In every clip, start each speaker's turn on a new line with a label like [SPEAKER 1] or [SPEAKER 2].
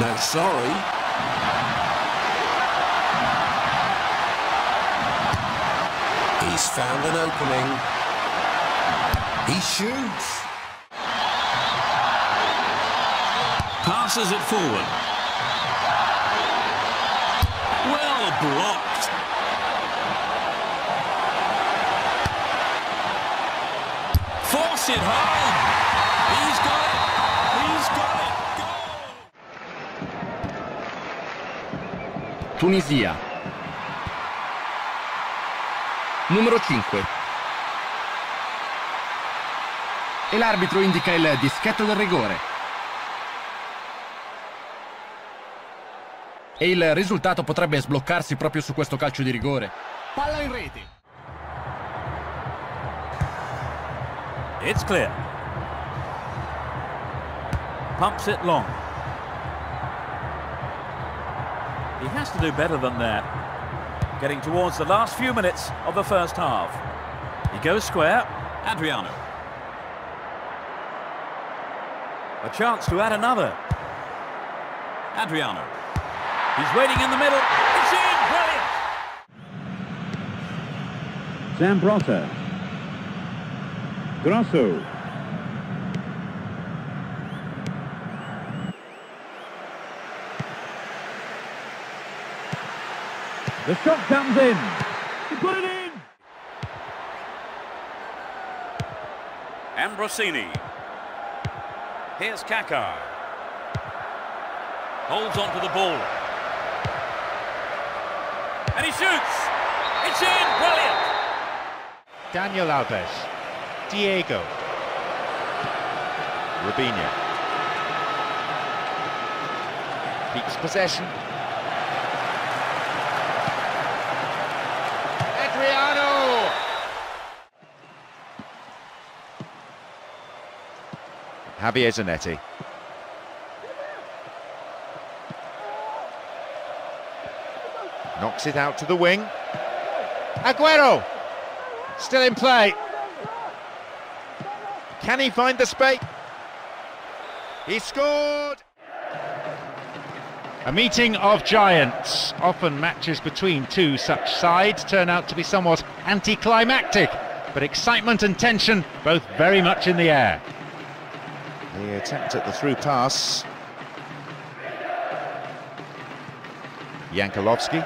[SPEAKER 1] No, sorry. He's found an opening. He shoots.
[SPEAKER 2] Passes it forward. Well blocked. Force it home.
[SPEAKER 3] Tunisia. Numero 5. E l'arbitro indica il dischetto del rigore. E il risultato potrebbe sbloccarsi proprio su questo calcio di rigore. Palla in rete.
[SPEAKER 2] It's clear. Pumps it long. He has to do better than that. Getting towards the last few minutes of the first half. He goes square. Adriano. A chance to add another. Adriano. He's waiting in the middle. It's in! Brilliant!
[SPEAKER 4] Zambrotta. Grosso. The shot comes in. He put it in.
[SPEAKER 2] Ambrosini. Here's Kaká. Holds on to the ball. And he shoots! It's in! Brilliant!
[SPEAKER 5] Daniel Alves. Diego. Robinho. Keeps possession. Javier Zanetti. Knocks it out to the wing. Aguero! Still in play. Can he find the space? He scored! A meeting of giants. Often matches between two such sides turn out to be somewhat anticlimactic, but excitement and tension both very much in the air. The attempt at the through pass. Jankulovski.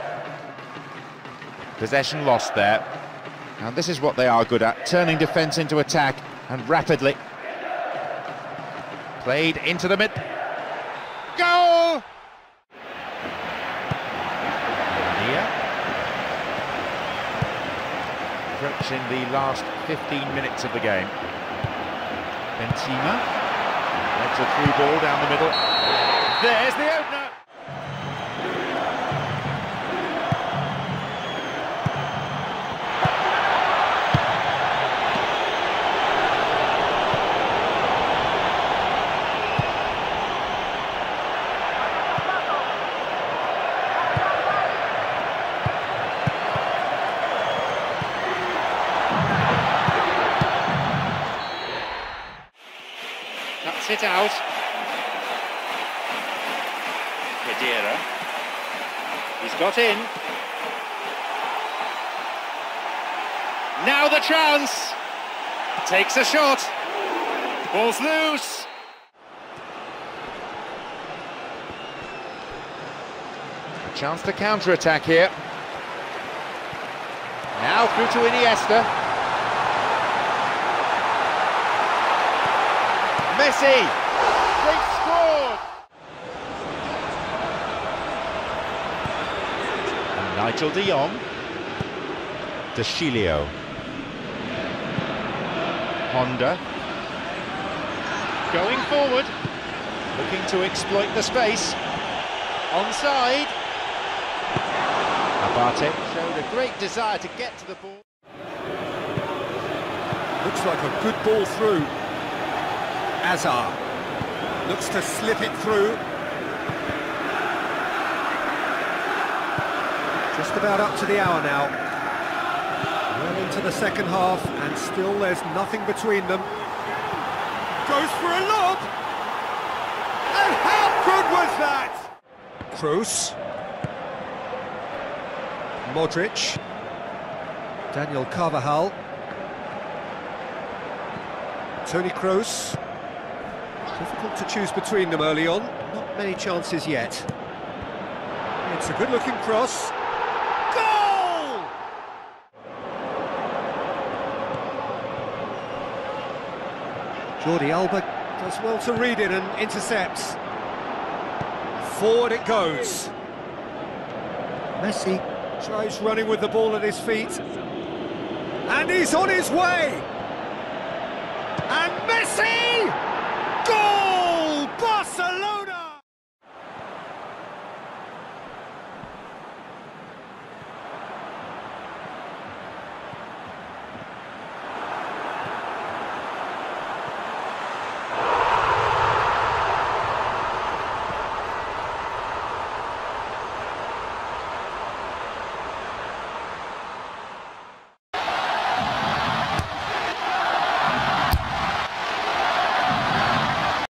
[SPEAKER 5] Possession lost there. And this is what they are good at, turning defence into attack and rapidly. Played into the mid. Goal! Approaching the last 15 minutes of the game. Benzema. That's a through ball down the middle. There's the opener! Out. Khedira. He's got in. Now the chance. Takes a shot. Ball's loose. A chance to counter-attack here. Now through to Iniesta. Messi! They've scored! And Nigel de Jong. De Sciglio. Honda. Going forward. Looking to exploit the space. Onside. Abate showed a great desire to get to the ball.
[SPEAKER 6] Looks like a good ball through. Hazard looks to slip it through. Just about up to the hour now. Well into the second half, and still there's nothing between them. Goes for a lob! And how good was that! Cruz. Modric. Daniel Carvajal. Toni Kroos. Difficult to choose between them early on. Not many chances yet. It's a good-looking cross. Goal! Jordi Alba does well to read it and intercepts. Forward it goes. Messi tries running with the ball at his feet. And he's on his way! And Messi! Goal!